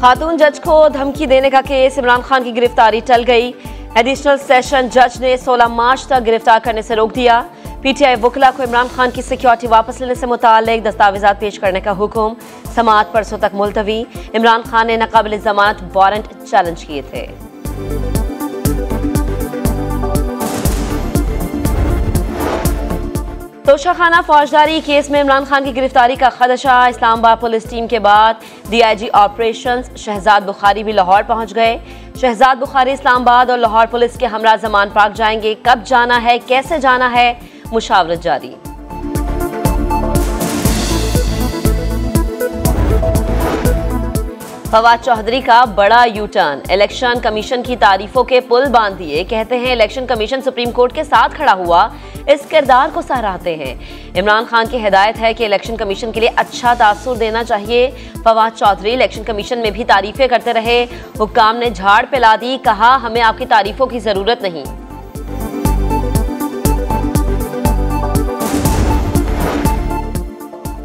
खातून जज को धमकी देने का केस, इमरान खान की गिरफ्तारी टल गई। एडिशनल सेशन जज ने 16 मार्च तक गिरफ़्तार करने से रोक दिया। पीटीआई वकला को इमरान खान की सिक्योरिटी वापस लेने से मुतालिक दस्तावेजा पेश करने का हुक्म समात परसों तक मुलतवी। इमरान खान ने नाकबिल जमानत वारंट चैलेंज किए थे। तोशाखाना फौजदारी केस में इमरान खान की गिरफ्तारी का खदशा। इस्लामाबाद पुलिस टीम के बाद डीआईजी ऑपरेशंस शहजाद बुखारी भी लाहौर पहुँच गए। शहजाद बुखारी इस्लामाबाद और लाहौर पुलिस के हमरा जमान पार्क जाएँगे। कब जाना है, कैसे जाना है, मुशावरत जारी। फवाद चौधरी का बड़ा यू टर्न इलेक्शन कमीशन की तारीफों के पुल बाँध दिए। कहते हैं, इलेक्शन कमीशन सुप्रीम कोर्ट के साथ खड़ा हुआ। इस किरदार को सराहते हैं। इमरान खान की हिदायत है कि इलेक्शन कमीशन के लिए अच्छा तासुर देना चाहिए। फवाद चौधरी इलेक्शन कमीशन में भी तारीफें करते रहे। हुक्काम ने झाड़ पिला दी, कहा, हमें आपकी तारीफों की ज़रूरत नहीं।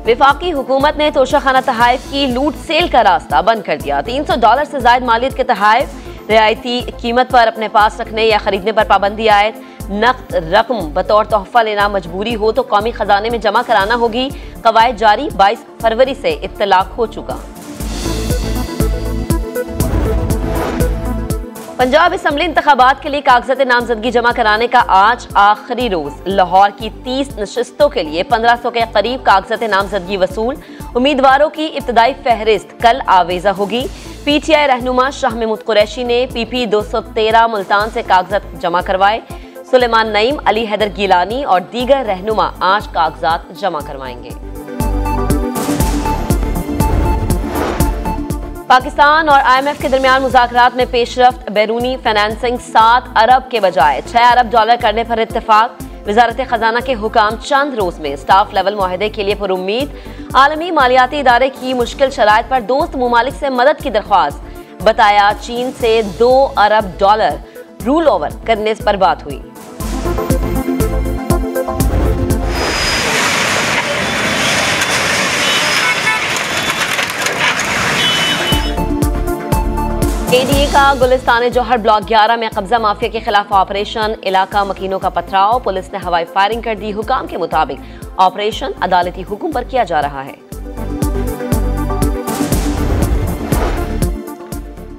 विफाकी हुकूमत ने तोशाखाना तहाइफ की लूट सेल का रास्ता बंद कर दिया। 300 डॉलर से जायद मालियत के तहाइफ। रियायती कीमत पर अपने पास रखने या खरीदने पर पाबंदी आयद। नकद रकम बतौर तोहफा लेना मजबूरी हो तो कौमी खजाने में जमा कराना होगी। कवायद जारी 22 फरवरी से इतलाक हो चुका। पंजाब असम्बली इंतबात के लिए कागजत नामजदगी जमा कराने का आज आखिरी रोज। लाहौर की 30 नशस्तों के लिए 1500 के करीब कागजत नामजदगी वसूल। उम्मीदवारों की इब्तदाई फहरिस्त कल आवेजा होगी। पी टी आई रहनुमा शाह महमूद कुरैशी ने पी पी दो सौ तेरह मुल्तान से कागजात जमा करवाए। सुलेमान नईम, अली हैदर गिलानी और दीगर रहनुमा आज कागजात जमा करवाएँगे। पाकिस्तान और आईएमएफ के दरमियान मुजाकरात में पेशरफ बैरूनी फाइनेंसिंग सात अरब के बजाय छह अरब डॉलर करने पर इतफाक वजारत खजाना के हुकाम चंद रोज में। स्टाफ लेवल माहे के लिए पुरुद आलमी मालियाती इदारे की मुश्किल शराय पर दोस्त ममालिक से मदद की दरख्वास्त। बताया चीन से दो अरब डॉलर रूल ओवर करने पर बात हुई। एडीए का गुलिस्तान जौहर ब्लॉक 11 में कब्जा माफिया के खिलाफ ऑपरेशन, इलाका मकीनों का पथराव, पुलिस ने हवाई फायरिंग कर दी हुकाम के मुताबिक। ऑपरेशन अदालती हुक्म पर किया जा रहा है।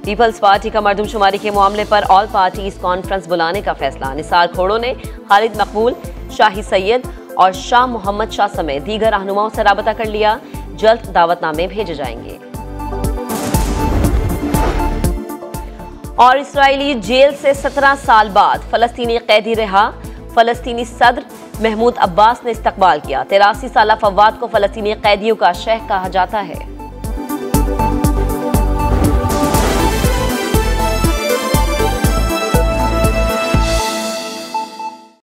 पीपल्स पार्टी का मरदमशुमारी के मामले पर ऑल पार्टीज़ कॉन्फ्रेंस बुलाने का फैसला। निसार खोड़ो ने खालिद मकबूल, शाही सैयद और शाह मोहम्मद शाह समेत दीगर रहनुमाओं से रबता कर लिया। जल्द दावतनामे भेजे जाएँगे। और इसराइली जेल से 17 साल बाद फलस्तीनी कैदी रहा। फलस्तीनी सदर महमूद अब्बास ने इस्तकबाल किया। तिरासी साल फवाद को फलस्तीनी कैदियों का शह कहा जाता है।